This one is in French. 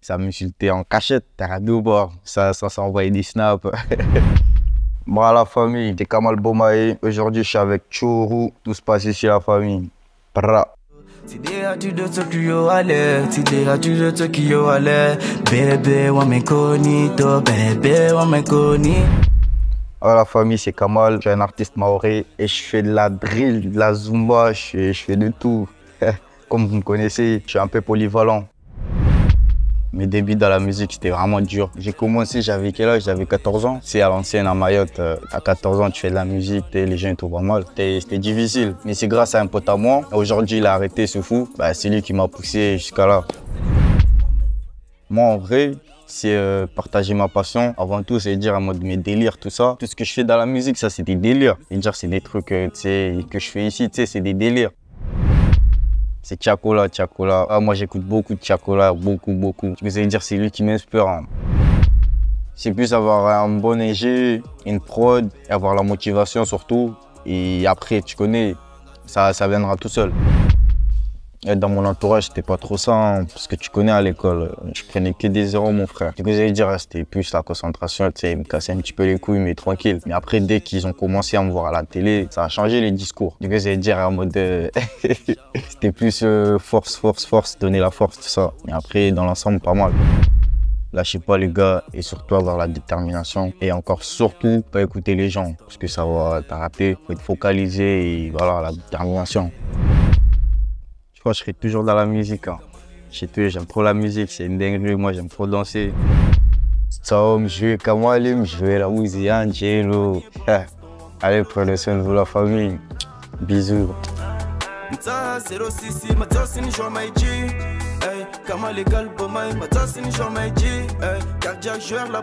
Ça m'insultait en cachette, t'as bord. Ça, ça s'envoyait des snaps. Bon, la famille, c'est Kamal Bomaye. Aujourd'hui, je suis avec Chourou. Tout se passe ici, la famille. Bra. Alors la famille, c'est Kamal, je suis un artiste maoré et je fais de la drill, de la zumba, je fais, je fais de tout. Comme vous me connaissez, je suis un peu polyvalent. Mes débuts dans la musique, c'était vraiment dur. J'ai commencé, j'avais quel âge? J'avais 14 ans. C'est à l'ancienne, à Mayotte. euh, À 14 ans, tu fais de la musique, t'es- les gens ils trouvent mal. C'était difficile. Mais c'est grâce à un pote à moi. Aujourd'hui, il a arrêté ce fou. Bah, c'est lui qui m'a poussé jusqu'à là. Moi, en vrai, c'est euh, partager ma passion. Avant tout, c'est dire en mode mes délires, tout ça. Tout ce que je fais dans la musique, ça, c'est des délires. Et dire, c'est des trucs euh, que je fais ici, c'est des délires. C'est Tiakola, Tiakola. Ah, moi, j'écoute beaucoup de Tiakola, beaucoup, beaucoup. Vous allez dire, c'est lui qui m'inspire. hein. C'est plus avoir un bon ingé, une prod, avoir la motivation surtout. Et après, tu connais, ça, ça viendra tout seul. Dans mon entourage, c'était pas trop ça, hein, parce que tu connais à l'école, je prenais que des zéros, mon frère. Du coup, j'allais dire, c'était plus la concentration, tu sais, ils me cassaient un petit peu les couilles, mais tranquille. Mais après, dès qu'ils ont commencé à me voir à la télé, ça a changé les discours. Du coup, j'allais dire euh, c'était plus euh, force, force, force, donner la force, tout ça. Mais après, dans l'ensemble, pas mal. Lâchez pas les gars et surtout avoir la détermination et encore surtout pas écouter les gens parce que ça va t'arrêter, faut être focalisé et voilà la détermination. Je je serai toujours dans la musique. Hein. Sais tout, j'aime trop la musique, c'est une dinguerie, moi j'aime trop danser. Tom, je Kamalim, je vais la musique Angelo. Allez, prenez soin de vous la famille. Bisous. Mtaa 06 matosi ni short my G Hey, kama legal bomai matosi ni short my G Hey, cardiac joueur la